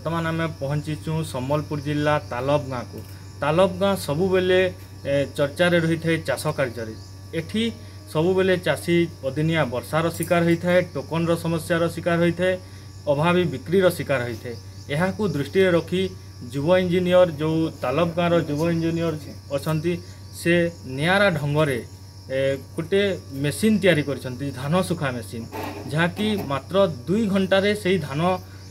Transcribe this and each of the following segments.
ବର୍ତ୍ତମାନ ଆମେ ପହଞ୍ଚିଛୁ ସମ୍ବଲପୁର ଜିଲ୍ଲା ତାଲବ ଗାଁକୁ ତାଲବ ଗାଁ ସବୁବେଳେ ଚର୍ଚ୍ଚାରେ ରହିଥାଏ ଚାଷ କାର୍ଯ୍ୟରେ ଏଠି ସବୁବେଳେ ଚାଷୀ ଅଦିନିଆ ବର୍ଷାର ଶିକାର ହୋଇଥାଏ ଟୋକନର ସମସ୍ୟାର ଶିକାର ହୋଇଥାଏ ଅଭାବୀ ବିକ୍ରିର ଶିକାର ହୋଇଥାଏ ଏହାକୁ ଦୃଷ୍ଟିରେ ରଖି ଯୁବ ଇଞ୍ଜିନିୟର ଯେଉଁ ତାଲବ ଗାଁର ଯୁବ ଇଞ୍ଜିନିୟର ଅଛନ୍ତି ସେ ନିଆରା ଢଙ୍ଗରେ ଗୋଟେ ମେସିନ୍ ତିଆରି କରିଛନ୍ତି ଧାନ ଶୁଖା ମେସିନ୍ ଯାହାକି ମାତ୍ର ଦୁଇ ଘଣ୍ଟାରେ ସେଇ ଧାନ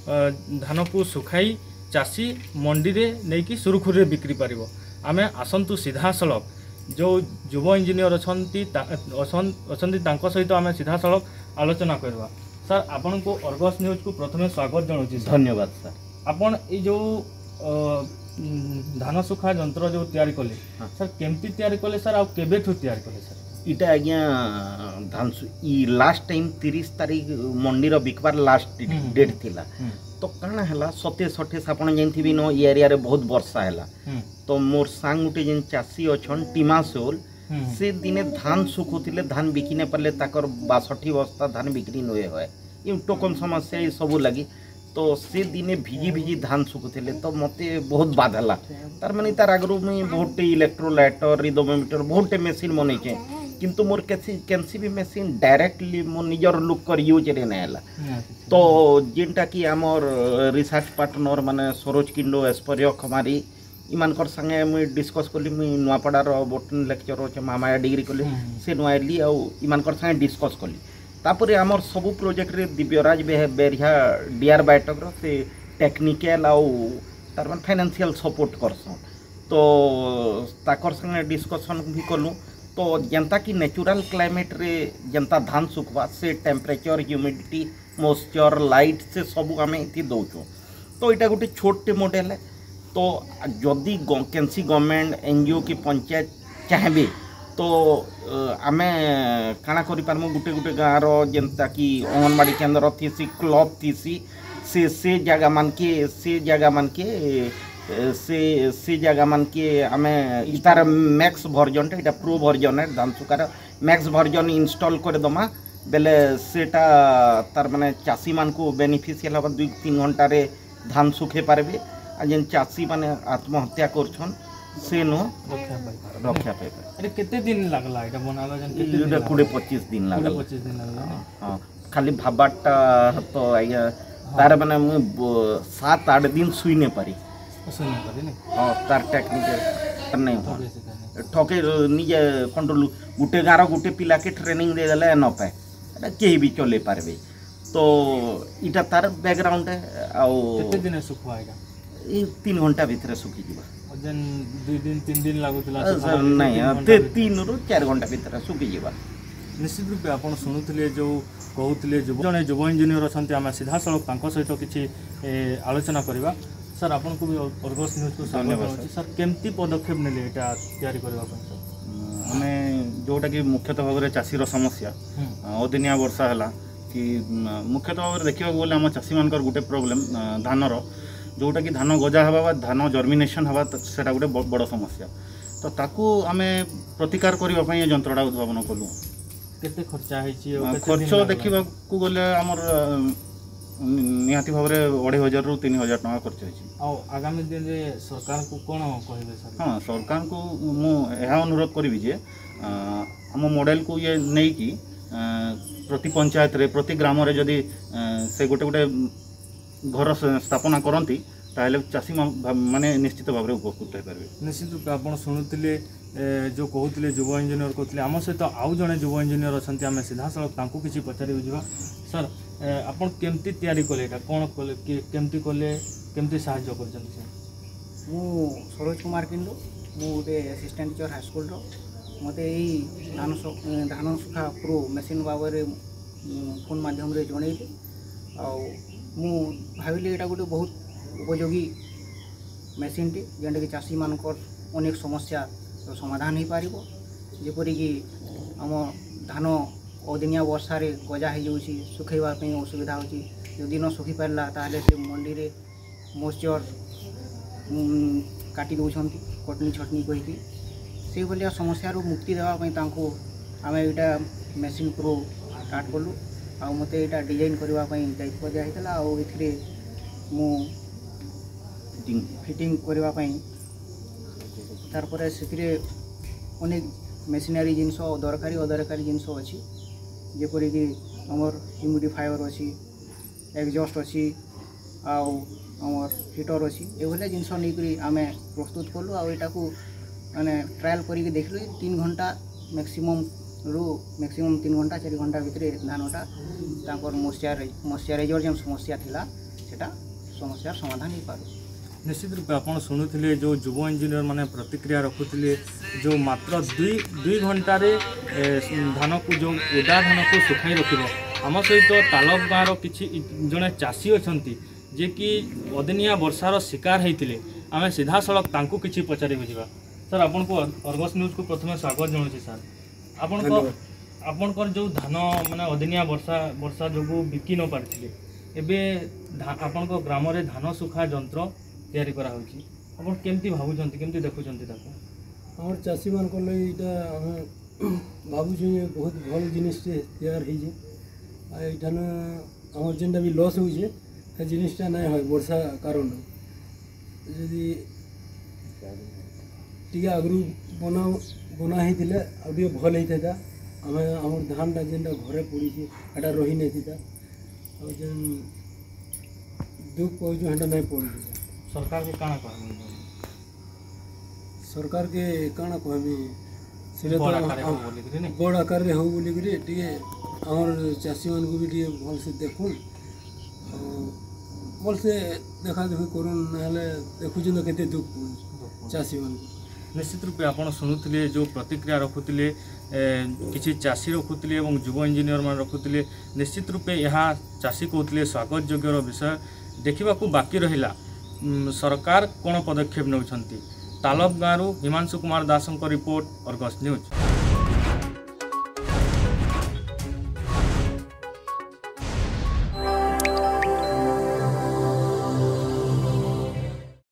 ଧାନକୁ ଶୁଖାଇ ଚାଷୀ ମଣ୍ଡିରେ ନେଇକି ସୁରୁଖୁରୁରେ ବିକ୍ରି ପାରିବ ଆମେ ଆସନ୍ତୁ ସିଧାସଳଖ ଯେଉଁ ଯୁବ ଇଞ୍ଜିନିୟର ଅଛନ୍ତି ଅଛନ୍ତି ତାଙ୍କ ସହିତ ଆମେ ସିଧାସଳଖ ଆଲୋଚନା କରିବା ସାର୍ ଆପଣଙ୍କୁ ଅର୍ଗସ୍ ନ୍ୟୁଜ୍କୁ ପ୍ରଥମେ ସ୍ୱାଗତ ଜଣାଉଛି ଧନ୍ୟବାଦ ସାର୍ ଆପଣ ଏଇ ଯେଉଁ ଧାନ ଶୁଖା ଯନ୍ତ୍ର ଯେଉଁ ତିଆରି କଲେ ସାର୍ କେମିତି ତିଆରି କଲେ ସାର୍ ଆଉ କେବେଠୁ ତିଆରି କଲେ ସାର୍ इटा आज्ञा धान लास्ट टाइम तीस तारीख मंडी बिकवार लास्ट डेट थिला तो कण है सतैश अठे आप जानते न एरिया बहुत वर्षा है तो मोर सांग गोटे जिन चाषी अच्छे टीमा सोल से दिन धान सुखुले धान बिकी न पारे ताकर बासठी बस्ता धान बिक्री नुए हुए टोकन समस्या ये सब लगी तो से दिने भिजी भिजी धान सुखुले तो मत बहुत बाधला तार मैंने तार आगुरी बहुत इलेक्ट्रोलैटर रिदोमोमीटर बहुत मेसीन बनई किंतु मोर कैसी भी मेसीन डायरेक्टली मो निजर लुकर यूज रे नाला हाँ, तो जिनटा कि आमर रिसर्च पार्टनर मान सरोज किंडो एस्पर्य कुमारी इमान कर संगे मुई डिस्कस कोली मुई नुआपड़ा रो बोटन लेक्चर होचे मामाया डिग्री कोली हाँ। से नुआइली आ इमान कर संगे डिस्कस कोली तापर आमर सब प्रोजेक्ट रे दिव्यराज बे बेरिया डीआर बायोटेक रो से टेक्निकल आ तार फाइनेंशियल सपोर्ट करसो तो ताकर संगे डिस्कशन भी कोलू तो जनता की नेचुरल क्लाइमेट रे जनता धान सुखवा से टेम्परेचर ह्यूमिडिटी मोइस्चर लाइट से सबू आम ये तो यहाँ गोटे छोटे मॉडल है तो जदि कैंसी गवर्नमेंट एनजीओ की पंचायत चाहे तो आम काଣା करमु गोटे गोटे गाँव रेनता कि अंगनवाड़ी केन्द्र थी क्लब थी से से जगह मानके से जगह मानके সি সি জায়গা মান কি আমি ইতার ম্যাক্স ভর্জনটা এটা প্রো ভর্জনের ধানসুকার ম্যাক্স ভর্জন ইনস্টল করে দমা বেলে সেটা তার মানে চাষী মানুষ বেনিফিসিয়াল হব দুই তিন ঘন্টারে ধান শুখে পারবে আর যে চাষী মানে আত্মহত্যা করছেন সে নো রক্ষা পাইবে এটা কত দিন লাগলা এটা বনালো যেন কত দিন লাগলা 20 25 দিন লাগলা 25 দিন লাগলা হ্যাঁ খালি ভাবাটা তো আইয়া তার মানে মুই 7 8 দিন শুই নে পারি उसँग हाँ, गरेन तार टेक्निक ठके निजे कंट्रोल गोटे गाँव गोटे पिला के ट्रेनिंग दे देले न पाए केही भी चले पारबे तो इटा तार बैकग्राउंड है आउ केते दिन सुखवाएगा ए 3 घंटा भीतर सुखी जीवा जन 2 दिन तीन दिन लागुतला सर नहीं हाँ, ते 3 रु 4 घंटा भीतर सुखी जीवा निश्चित रूपे आप शुणुले जो कहते जे जुव इंजिनियर अच्छा आम सीधा सड़क सहित किसी आलोचना करवा ସାର୍ ଆପଣଙ୍କୁ ବି ଅର୍ଗସ୍ ନ୍ୟୁଜ୍କୁ ସ୍ୱାଗତ କରୁଛି ସାର୍ କେମିତି ପଦକ୍ଷେପ ନେଲେ ଏଇଟା ତିଆରି କରିବା ପାଇଁ ସାର୍ ଆମେ ଯେଉଁଟାକି ମୁଖ୍ୟତଃ ଭାବରେ ଚାଷୀର ସମସ୍ୟା ଅଦିନିଆ ବର୍ଷା ହେଲା କି ମୁଖ୍ୟତଃ ଭାବରେ ଦେଖିବାକୁ ଗଲେ ଆମ ଚାଷୀମାନଙ୍କର ଗୋଟେ ପ୍ରୋବ୍ଲେମ୍ ଧାନର ଯେଉଁଟାକି ଧାନ ଗଜା ହେବା ବା ଧାନ ଜର୍ମିନେସନ୍ ହେବା ସେଇଟା ଗୋଟେ ବଡ଼ ସମସ୍ୟା ତ ତାକୁ ଆମେ ପ୍ରତିକାର କରିବା ପାଇଁ ଏ ଯନ୍ତ୍ରଟା ଉଦ୍ଭାବନ କଲୁ କେତେ ଖର୍ଚ୍ଚ ହେଇଛି ଖର୍ଚ୍ଚ ଦେଖିବାକୁ ଗଲେ ଆମର ନିହାତି ଭାବରେ ଅଢ଼େଇ ହଜାରରୁ ତିନି ହଜାର ଟଙ୍କା ଖର୍ଚ୍ଚ ହେଇଛି ଆଉ ଆଗାମୀ ଦିନରେ ସରକାରଙ୍କୁ କ'ଣ କହିବେ ସାର୍ ହଁ ସରକାରଙ୍କୁ ମୁଁ ଏହା ଅନୁରୋଧ କରିବି ଯେ ଆମ ମଡ଼େଲକୁ ଇଏ ନେଇକି ପ୍ରତି ପଞ୍ଚାୟତରେ ପ୍ରତି ଗ୍ରାମରେ ଯଦି ସେ ଗୋଟେ ଗୋଟେ ଘର ସ୍ଥାପନା କରନ୍ତି ତାହେଲେ ଚାଷୀ ମାନେ ନିଶ୍ଚିତ ଭାବରେ ଉପକୃତ ହୋଇପାରିବେ ନିଶ୍ଚିତ ଆପଣ ଶୁଣୁଥିଲେ ଯେଉଁ କହୁଥିଲେ ଯୁବ ଇଞ୍ଜିନିୟର କହୁଥିଲେ ଆମ ସହିତ ଆଉ ଜଣେ ଯୁବ ଇଞ୍ଜିନିୟର ଅଛନ୍ତି ଆମେ ସିଧାସଳଖ ତାଙ୍କୁ କିଛି ପଚାରି ବୁଝିବା ସାର୍ ଆପଣ କେମିତି ତିଆରି କଲେ ଏଇଟା କ'ଣ କଲେ କେମିତି କଲେ କେମିତି ସାହାଯ୍ୟ କରିଛନ୍ତି ସେ ମୁଁ ସରୋଜ କୁମାର କିଣ୍ଡୁ ମୁଁ ଗୋଟେ ଆସିଷ୍ଟାଣ୍ଟ ଟିଚର ହାଇସ୍କୁଲର ମୋତେ ଏଇ ଧାନ ଧାନ ଶୁଖା ପ୍ରୋ ମେସିନ୍ ବାବଦରେ ଫୋନ୍ ମାଧ୍ୟମରେ ଜଣାଇଲେ ଆଉ ମୁଁ ଭାବିଲି ଏଇଟା ଗୋଟେ ବହୁତ ଉପଯୋଗୀ ମେସିନ୍ଟି ଯେନ୍ଟାକି ଚାଷୀମାନଙ୍କର ଅନେକ ସମସ୍ୟାର ସମାଧାନ ହୋଇପାରିବ ଯେପରିକି ଆମ ଧାନ और दिनिया बर्षा गजा हो सुखारे असुविधा होदिन सुखी पारा तो मंडी में मोस्चर काटि कटनी छटनी कहीकि से भाया समस्या मुक्ति देवाई आम यहाँ मेसीन प्रो स्टार्ट कलु आते यहाँ डिजाइन करने दायित्व दिखाला और फिटिंग करने तरह से मेसीनारी जिनस दरकारी अदरकारी जिनस अच्छी जेपरिक आमर ह्यूमिडिफायर अच्छी एक्जस्ट अच्छी आउ आमर हिटर अच्छी ये जिनस नहीं आम प्रस्तुत कलु आईटा को मैंने ट्रायल कर देख लु तीन घंटा मैक्सीम रु मैक्सीम तीन घंटा चार घंटा भितर धानटा मसीहार मसीहार रिजर जो समस्या थी से समस्या समाधान हो पारे ᱥᱤᱫᱨᱯে আপোন শুনু থলি যে জৌ যুব ইঞ্জিনিয়ার মানে প্রতিক্রিয়া ৰখ তুলি যে মাত্ৰ 2 2 ঘণ্টাৰে ধানকক জৌ উদাধনকক শুকাই ৰখিব আমা সৈতে তালকমাৰ কিছি জনা চাছি আছে চন্তি যে কি অদনীয় বর্ষাৰ শিকার হৈtile আমি সিধা সळक তাকক কিছি পচৰি বুজিবা સર আপোনক অগাস্ট নিউজক প্ৰথমে স্বাগতম জনোছি স্যার আপোনক আপোনকৰ জৌ ধান মানে অদনীয় বর্ষা বৰষা জগুক বিকি নপৰtile এবে আপোনক গ্ৰামৰে ধান সুখা যন্ত্ৰ ତିଆରି କରାହେଉଛି ଆପଣ କେମିତି ଭାବୁଛନ୍ତି କେମିତି ଦେଖୁଛନ୍ତି ତାକୁ ଆମର ଚାଷୀମାନଙ୍କ ଲାଗି ଏଇଟା ଆମେ ଭାବୁଛୁ ବହୁତ ଭଲ ଜିନିଷଟେ ତିଆରି ହେଇଛି ଆଉ ଏଇଠାନେ ଆମର ଯେନ୍ଟା ବି ଲସ୍ ହଉଛେ ସେ ଜିନିଷଟା ନାଇଁ ହୁଏ ବର୍ଷା କାରଣ ଯଦି ଟିକେ ଆଗରୁ ବନା ବନା ହେଇଥିଲେ ଆଉ ଟିକେ ଭଲ ହେଇଥାନ୍ତା ଆମେ ଆମର ଧାନଟା ଯେନ୍ଟା ଘରେ ପଡ଼ିଛି ସେଟା ରହି ନେଇଥିତା ଆଉ ଯେନ୍ ଦୁଃଖ ପାଉଛୁ ସେଟା ନାଇଁ ପଡ଼ୁଛି सरकार के कह सरकार के कहमी सी बड़ आकार हो चाषी मान भी टे देख भल से देखा देखी कर देखुन के दुख चाषी मान निश्चित रूपे आपड़ शुणुते जो प्रतिक्रिया रखुले किसी चाषी रखुले और युव इंजीनियर मैंने रखुले निश्चित रूपे यहाँ चाषी कहते स्वागत योग्यर विषय देखा बाकी रहा सरकार नौ नउँदै गाँव रु हिमांशु कुमार दासको रिपोर्ट अर्गस न्यूज